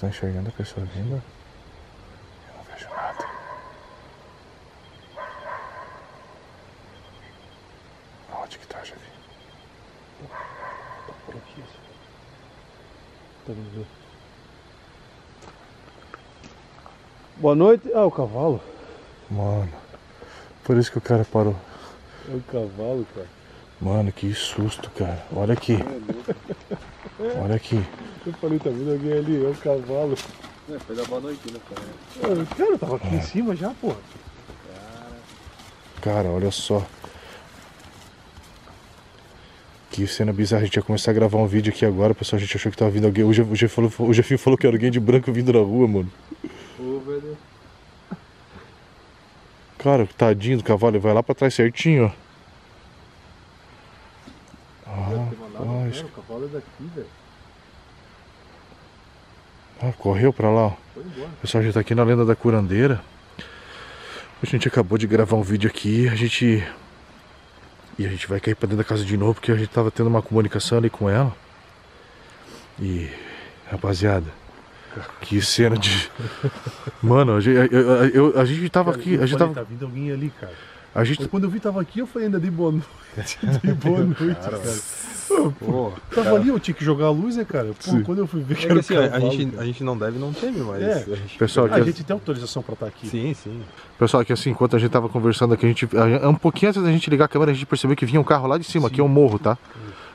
Tá enxergando a pessoa vindo? Eu não vejo nada. Onde que tá, Javi? Por aqui. Tá vendo? Boa noite. Ah, o cavalo. Mano, por isso que o cara parou. É o cavalo, cara. Mano, que susto, cara. Olha aqui. Olha aqui. Eu falei, tá vendo alguém ali? É o cavalo. É, foi dar boa noite, né, cara? Ah, Cara, eu tava aqui em cima já, porra. Cara, olha só. Que cena bizarra. A gente ia começar a gravar um vídeo aqui agora. Pessoal, a gente achou que tava vindo alguém. O Jeff, o Jeff falou, o falou que era alguém de branco vindo na rua, mano. Ô, velho. Cara, tadinho do cavalo. Ele vai lá pra trás certinho, ó. Ah, Cara, o cavalo é daqui, velho. Ah, correu pra lá, ó. Embora. Pessoal, gente tá aqui na lenda da curandeira. A gente acabou de gravar um vídeo aqui. A gente. E a gente vai cair pra dentro da casa de novo porque a gente tava tendo uma comunicação ali com ela. E. Rapaziada. Que cena de. Mano, a gente, eu- eu- eu- a gente tava Cara, aqui. A gente tava. Tá vindo alguém ali, cara. A gente. Quando eu vi tava aqui, eu falei, ainda dei boa noite. dei boa noite, cara. Pô, Tava ali, eu tinha que jogar a luz, né, cara? Pô, Sim. quando eu fui ver que é era assim, a, cavalo, gente, cara. a gente não deve, não teme, mas. É. a gente- Pessoal, aqui, a gente tem autorização pra estar aqui. Sim, sim. pessoal, aqui assim, enquanto a gente tava conversando aqui, a gente. a- Um pouquinho antes da gente ligar a câmera, a gente percebeu que vinha um carro lá de cima, aqui é um morro, tá?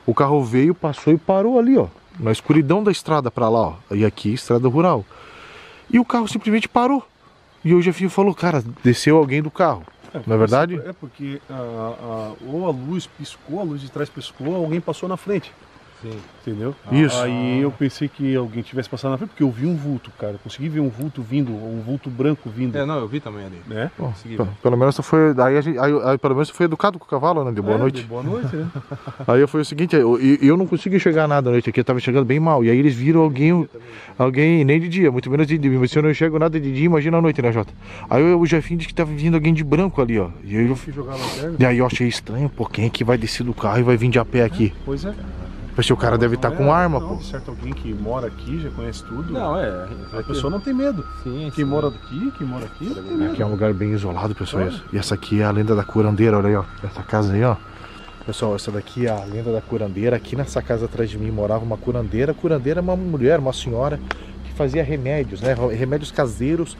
O carro veio, passou e parou ali, ó. Na escuridão da estrada pra lá, ó. E aqui, estrada rural. E o carro simplesmente parou. E o Jefinho falou, cara, desceu alguém do carro. Não é verdade? É porque a, a- ou a luz piscou, a luz de trás piscou, ou alguém passou na frente. Sim. Entendeu? Isso. Aí eu pensei que alguém tivesse passado na frente, porque eu vi um vulto, cara. Eu consegui ver um vulto vindo, um vulto branco vindo. É, não, eu vi também ali. Né? Pelo menos foi. Aí, a gente, aí, aí pelo menos foi educado com o cavalo, né? De boa É, noite. de boa noite, né? Aí foi o seguinte, eu, eu eu não consegui enxergar nada à noite aqui, eu tava enxergando bem mal. E aí eles viram alguém, alguém nem de dia, muito menos de dia. Mas se eu não enxergo nada de dia, imagina à noite, né, Jota? Aí eu- o Jefinho disse que tava vindo alguém de branco ali, ó. E aí eu, Fui jogar a lanterna. e aí eu achei estranho, pô, quem é que vai descer do carro e vai vir de a pé aqui? Pois é. Pensei, o cara deve estar Não com é- arma, não, pô. de certo alguém que mora aqui, já conhece tudo. Não, é. A pessoa não tem medo. Sim, Quem sim. mora aqui, quem mora aqui, não tem medo. Aqui é um lugar bem isolado, pessoal. isso. E essa aqui é a lenda da curandeira, olha aí, ó. Essa casa aí, ó. Pessoal, essa daqui é a lenda da curandeira. Aqui nessa casa atrás de mim morava uma curandeira. Curandeira é uma mulher, uma senhora que fazia remédios, né? Remédios caseiros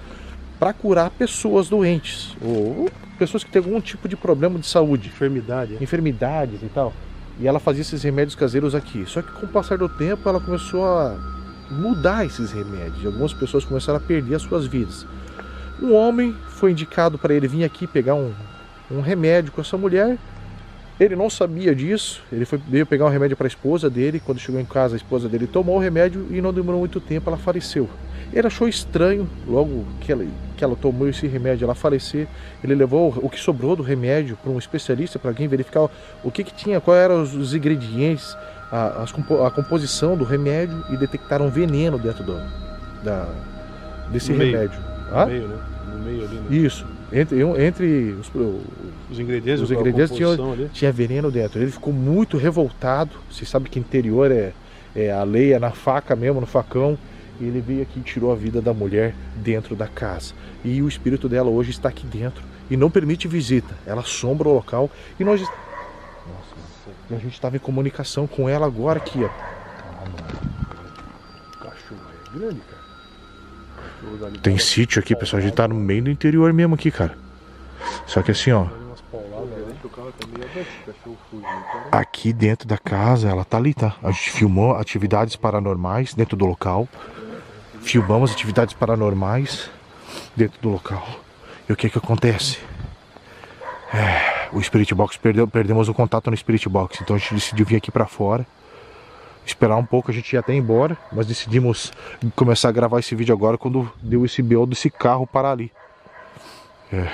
para curar pessoas doentes ou pessoas que têm algum tipo de problema de saúde Enfermidade. é. enfermidades e tal. E ela fazia esses remédios caseiros aqui. Só que com o passar do tempo ela começou a mudar esses remédios. E algumas pessoas começaram a perder as suas vidas. Um homem foi indicado para ele vir aqui pegar um, um remédio com essa mulher. Ele não sabia disso. Ele foi, veio pegar um remédio para a esposa dele. Quando chegou em casa, a esposa dele tomou o remédio e não demorou muito tempo, ela faleceu. Ele achou estranho, logo que ela, que ela tomou esse remédio, ela falecer. Ele levou o que sobrou do remédio para um especialista, para alguém verificar o que, que tinha, quais eram os, ingredientes, a, a composição do remédio e detectaram veneno dentro do, da, desse No meio. remédio. No meio, né? No meio ali, né? Isso. Entre, entre os, Os ingredientes, Os ingredientes ali. tinha veneno dentro. Ele ficou muito revoltado. Você sabe que interior é, é a lei, é na faca mesmo, no facão. E ele veio aqui e tirou a vida da mulher dentro da casa. E o espírito dela hoje está aqui dentro e não permite visita. Ela assombra o local e nós. Nossa, e a gente estava em comunicação com ela agora aqui, ó. O cachorro é grande, cara. Tem sítio aqui, pessoal. A gente tá no meio do interior mesmo aqui, cara. Só que assim, ó. Aqui dentro da casa, ela tá ali, tá? A gente filmou atividades paranormais dentro do local. Filmamos atividades paranormais dentro do local. E o que que acontece? É, o Spirit Box perdeu, perdemos o contato no Spirit Box, então a gente decidiu vir aqui pra fora. Esperar um pouco, a gente ia até embora, mas decidimos começar a gravar esse vídeo agora quando deu esse BO desse carro parar ali. É,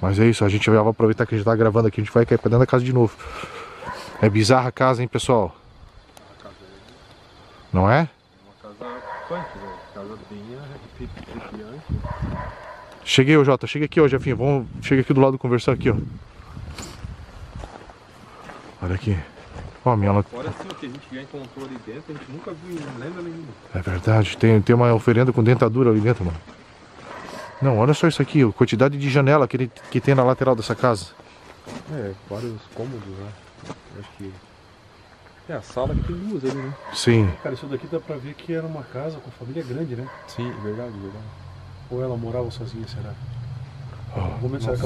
mas é isso, a gente vai aproveitar que a gente tá gravando aqui, a gente vai cair pra dentro da casa de novo. É bizarra a casa, hein, pessoal? Não é? Uma casa velho. Casa. Cheguei, ô Jota, chega aqui, ó, Jefinho. Vamos, chega aqui do lado conversar aqui, ó. Olha aqui. Homem, ela. Fora assim, o que a gente já encontrou ali dentro, a gente nunca viu lenda nenhuma. É verdade. Tem, tem uma oferenda com dentadura ali dentro, mano. Não, olha só isso aqui, a quantidade de janela que, ele- que tem na lateral dessa casa. É, vários cômodos, né? Acho que. É a sala que tem duas ali, né? Sim. Cara, isso daqui dá pra ver que era uma casa com família grande, né? Sim, verdade, verdade. Ou ela morava sozinha, será? Ela Nossa.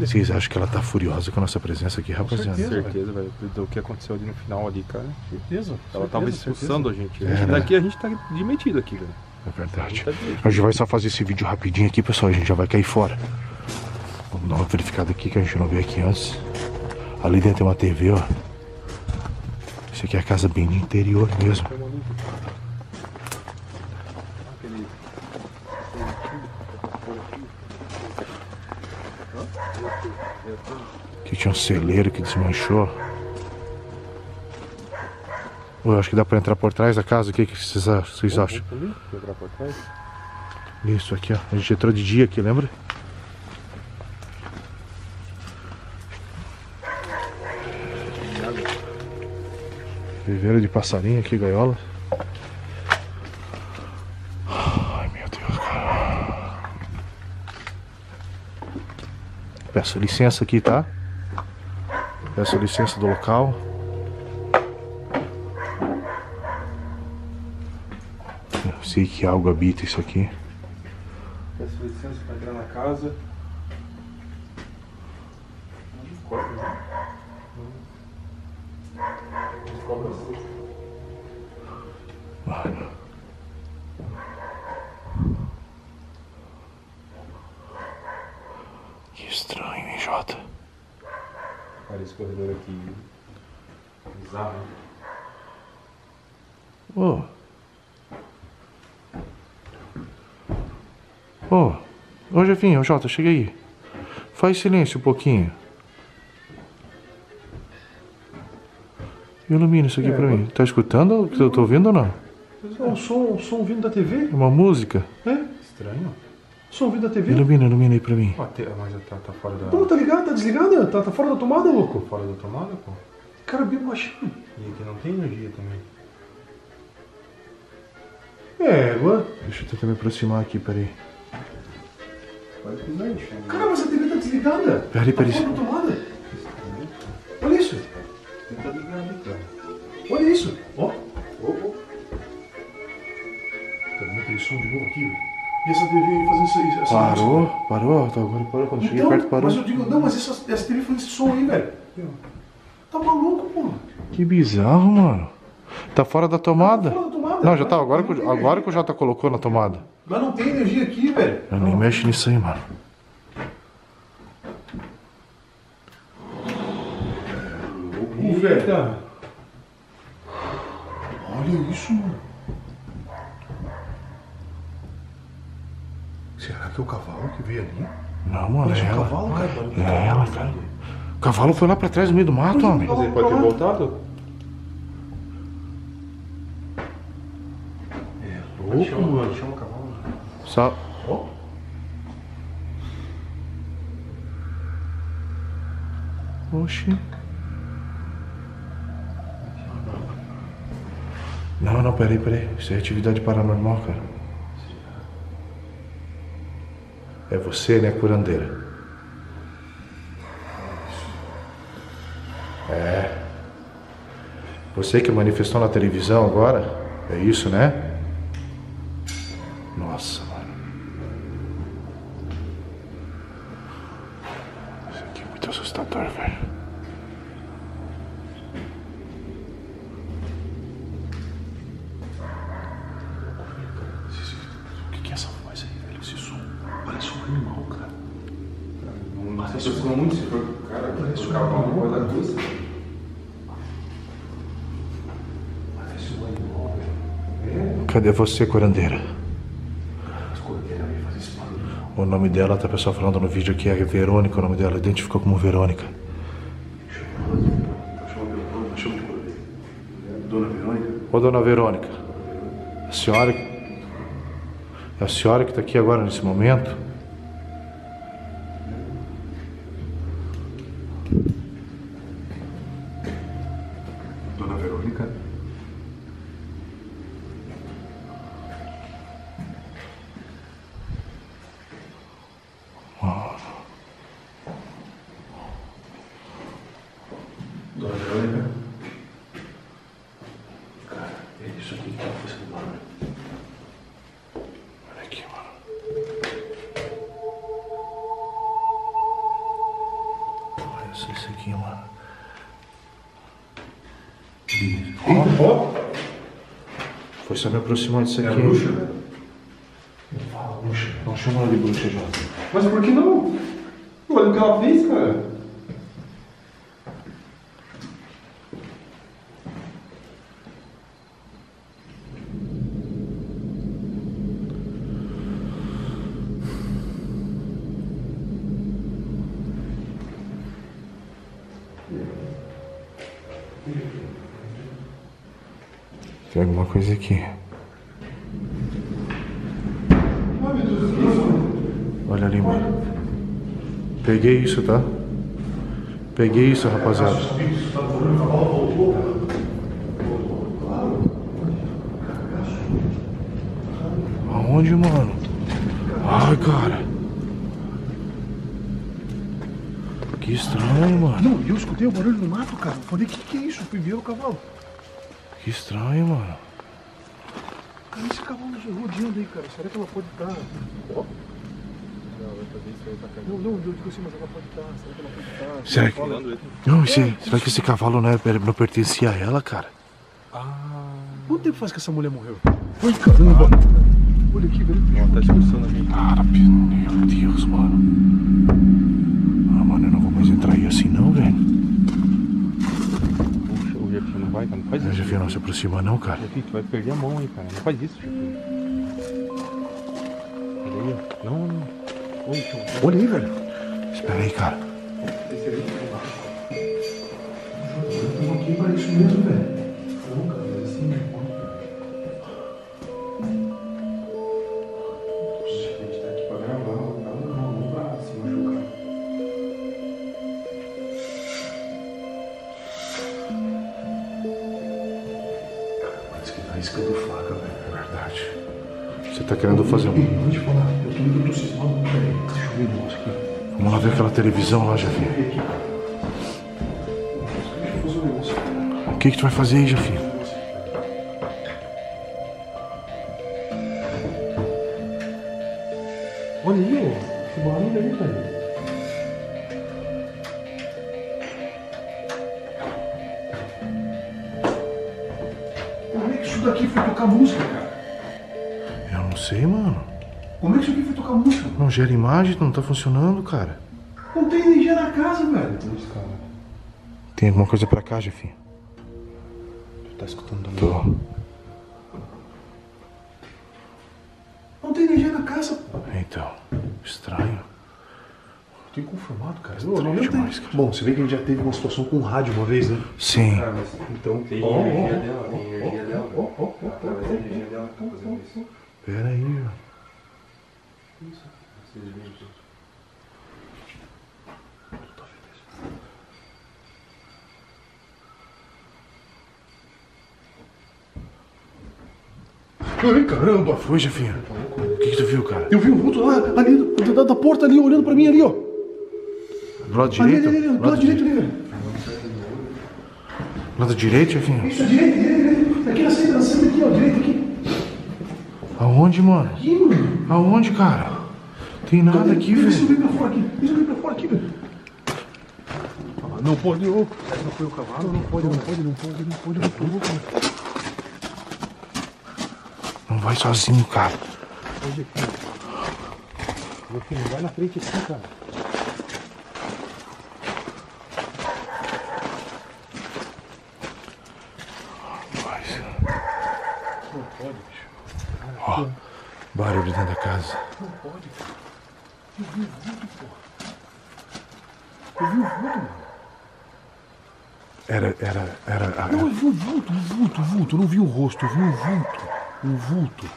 Vocês acham que ela tá furiosa com a nossa presença aqui, rapaziada? certeza. certeza, velho. Do que aconteceu ali no final ali, cara. Certeza. Ela tava certeza, expulsando a gente. É, né? Daqui a gente tá de metido aqui, velho. É A verdade. gente tá. A gente vai só fazer esse vídeo rapidinho aqui, pessoal. A gente já vai cair fora. Vamos dar uma verificada aqui que a gente não veio aqui antes. Ali dentro tem uma TV, ó. Isso aqui é a casa bem do interior mesmo. Aqui tinha um celeiro que desmanchou. Eu acho que dá pra entrar por trás da casa. O que, que vocês vocês acham? Isso aqui, ó. A gente entrou de dia aqui, lembra? Viveiro de passarinho aqui, gaiola. Ai, meu Deus, cara. Peço licença aqui, tá? Peço licença do local. Eu sei que algo habita isso aqui. Peço licença pra entrar na casa. Mano. Que estranho, hein, Jota? Cara, esse corredor aqui. Bizarro, né? Ô. Ô. Ô, Jefinho, ô, Jota, chega aí. Faz silêncio um pouquinho. Ilumina isso aqui É, pra mim. Tá escutando o que eu tô ouvindo ou não? É um som, um som vindo da TV? É uma música? É? Estranho. Som vindo da TV? Ilumina, ilumina aí pra mim. Ó, te- mas tá, tá fora da. Pô, tá ligado? Tá desligada? Tá, tá fora da tomada, louco? Fora da tomada, pô. Cara, bem baixinho. E aqui não tem energia também. É, agora. Deixa eu tentar me aproximar aqui, peraí. Cara, mas a TV tá desligada. Peraí, peraí. Tá tomada. Olha isso. Tá ligado, cara. Olha isso. Ó. Tá vendo aquele som de novo aqui? velho? E essa TV aí fazendo isso aí? Parou, parou, tá, agora parou. Quando cheguei Então, perto parou. mas eu digo, não, mas essa, essa TV fazendo esse som aí, velho. Tá maluco, pô. Que bizarro, mano. Tá fora da tomada? Fora da tomada. Não, já tá. Agora que, tem o- agora que o Jota colocou na tomada. Mas não tem energia aqui, velho. Eu nem mexe nisso aí, mano. Ô, velho. Olha isso, mano. Será que é o cavalo que veio ali? Não, mano, Parece é um ela. cavalo, cara. É ela, cara. O cavalo foi lá pra trás no meio do mato, homem. Mas ele pode ter voltado? Louco, mano. Chama o cavalo. Só. Ó. Oxi. Não, não, peraí, peraí. Isso é atividade paranormal, cara. É você, né, curandeira? Você que manifestou na televisão agora? É isso, né? Nossa, mano. Isso aqui é muito assustador, velho. Cadê você, curandeira? O nome dela, tá a pessoa falando no vídeo aqui, é Verônica, o nome dela, identificou como Verônica. Dona Verônica. Ô, dona Verônica, a senhora. É a senhora que está aqui agora nesse momento? Olha, cara, é isso aqui que tá fazendo barulho. Olha aqui, mano. Olha só isso aqui, mano. Ó, Foi só me aproximar disso aqui. É a bruxa, velho. Não fala bruxa. Não chama ela de bruxa, Jota. Mas por que não? Olha o que ela fez, cara. Tem alguma coisa aqui. Ai, meu Deus, o que é isso? Olha ali, mano. Peguei isso, tá? Peguei isso, rapaziada. Aonde, mano? Ai, cara. Que estranho, mano. Não, eu escutei o barulho no mato, cara. Eu falei, o que, que é isso? Primeiro o cavalo. Que estranho, mano. Cara, esse cavalo rodeando aí, cara. Será que ela pode estar. Ó. Não, não, eu digo assim, mas ela pode estar. Será que ela pode estar? Será que... Não, esse... será que esse cavalo não, é... não pertencia a ela, cara? Quanto tempo faz que essa mulher morreu? Ai, caramba! Olha aqui, velho. Ó, tá discussando ali. Cara, meu Deus, mano. Ah, mano, eu não vou mais entrar aí assim não, velho. Não vai, cara. Não faz isso. já não se aproxima não, cara. Jefinho, tu vai perder a mão aí, cara. Não faz isso, Jefinho. Olha aí, ó. Não, não. Olha aí, velho. Espera aí, cara. Esse aí, aqui para isso mesmo, velho. Tá querendo fazer um... Vou te falar. Eu tô cismado. Peraí, deixa eu ver o negócio aqui. Vamos lá ver aquela televisão lá, aqui. O que que tu vai fazer aí, Jafinho? Olha aí, ó. Esse barulho aí, velho. Como é que isso daqui foi tocar música, cara? Não sei, mano. Como é que isso aqui foi tocar música? Não gera imagem, não tá funcionando, cara. Não tem energia na casa, velho. Putz, cara. Tem alguma coisa pra cá, Jafinho? Tu tá escutando também? Tô. Não tem energia na casa. Então, estranho. Tô inconformado, cara. Estranho Eu não demais, cara. Bom, você vê que a gente já teve uma situação com rádio uma vez, né? Sim. Cara, mas Então. tem energia dela, tem energia dela. ó, ó, energia dela que tá fazendo isso. Pera aí, ó. Ai, caramba! Foi, Jafinho? O que que tu viu, cara? Eu vi um vulto lá, ali, da, da porta ali, olhando pra mim ali, ó. Do lado Ali, direito? ali, ali, do lado direito ali, velho. Do lado direito, Jafinho? Isso, direito, direito, direito. Aqui na saída, na saída aqui, ó, direito aqui. Aonde, mano? Aqui, mano. Aonde, cara? Tem nada aqui, Deixa eu velho. vir pra fora aqui. Deixa eu vir pra fora aqui, velho. Não pode, ô. Não foi o cavalo? Não pode, não pode, não pode, não pode, não pode. Não pode. Não vai sozinho, cara. Jefinho, não vai na frente aqui, cara. Vai. Não pode, bicho. Ó, barulho dentro da casa. Não pode, cara. Eu vi o vulto, pô. Eu vi o vulto, mano. Era, era, era. Não, eu vi o vulto, o vulto, o vulto. Eu não vi o rosto, eu vi o vulto. O vulto.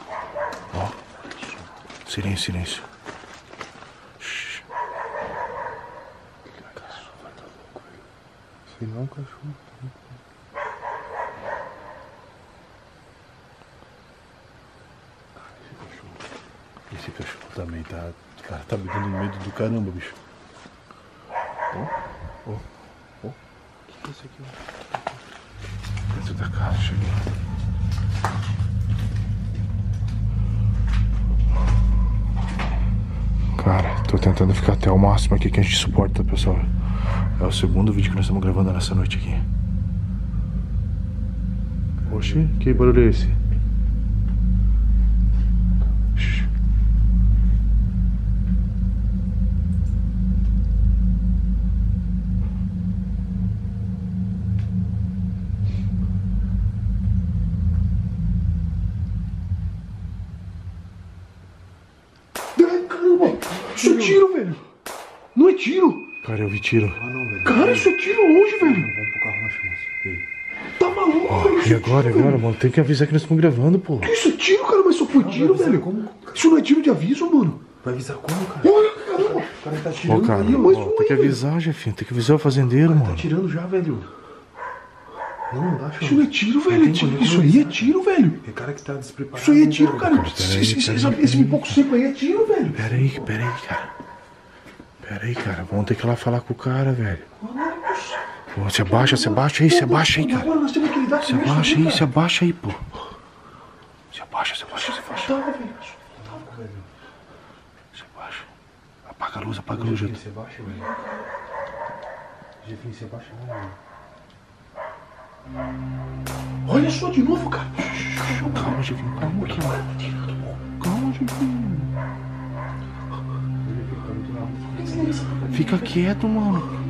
Silêncio, silêncio. Shhh. Sei não, cachorro. Também tá. Cara, tá me dando medo do caramba, bicho. Ó, ó, ó. O que, é isso aqui? Dentro da caixa. Cara, tô tentando ficar até o máximo aqui que a gente suporta, pessoal. É o segundo vídeo que nós estamos gravando nessa noite aqui. Oxi, que barulho é esse? Tiro! Cara, vi tiro. Ah, não, velho. Cara, isso é tiro longe, velho! Vamos pro carro, nós chamamos. Ei. Tá maluco, velho? Isso E é agora, tiro, agora, velho. mano? Tem que avisar que nós estamos gravando, pô. Isso é tiro, cara, mas só foi tiro, vai ser velho. como? Isso não é tiro de aviso, mano. Vai avisar como, cara? Olha, caramba! O cara tá Ó, tirando cara, aí, ó. mas ó, foi, tem que avisar, Jefinho. Tem que avisar o fazendeiro, Tá mano. tirando já, velho. Não, não dá, Isso não é tiro, velho. É tiro. Isso aí é tiro, velho. É cara que tá despreparado. Isso aí é hein, tiro, velho? cara. Esse, esse, esse, esse pipoco seco aí é tiro, velho. Pera aí, pera aí, cara. Pera aí, cara. Vamos ter que ir lá falar com o cara, velho. Pô, se abaixa, se abaixa aí, se abaixa aí, cara. Se abaixa né, aí, cara? se abaixa aí, pô. Se abaixa, se abaixa, se abaixa. Tava, velho. Se abaixa. Apaga a luz, apaga a luz, Jefinho, gente. você baixa, velho. Jefinho, você baixa, não, velho. Olha só de novo, cara. Calma, Jefinho, calma aqui, mano. Calma, Jefinho. Fica quieto, mano.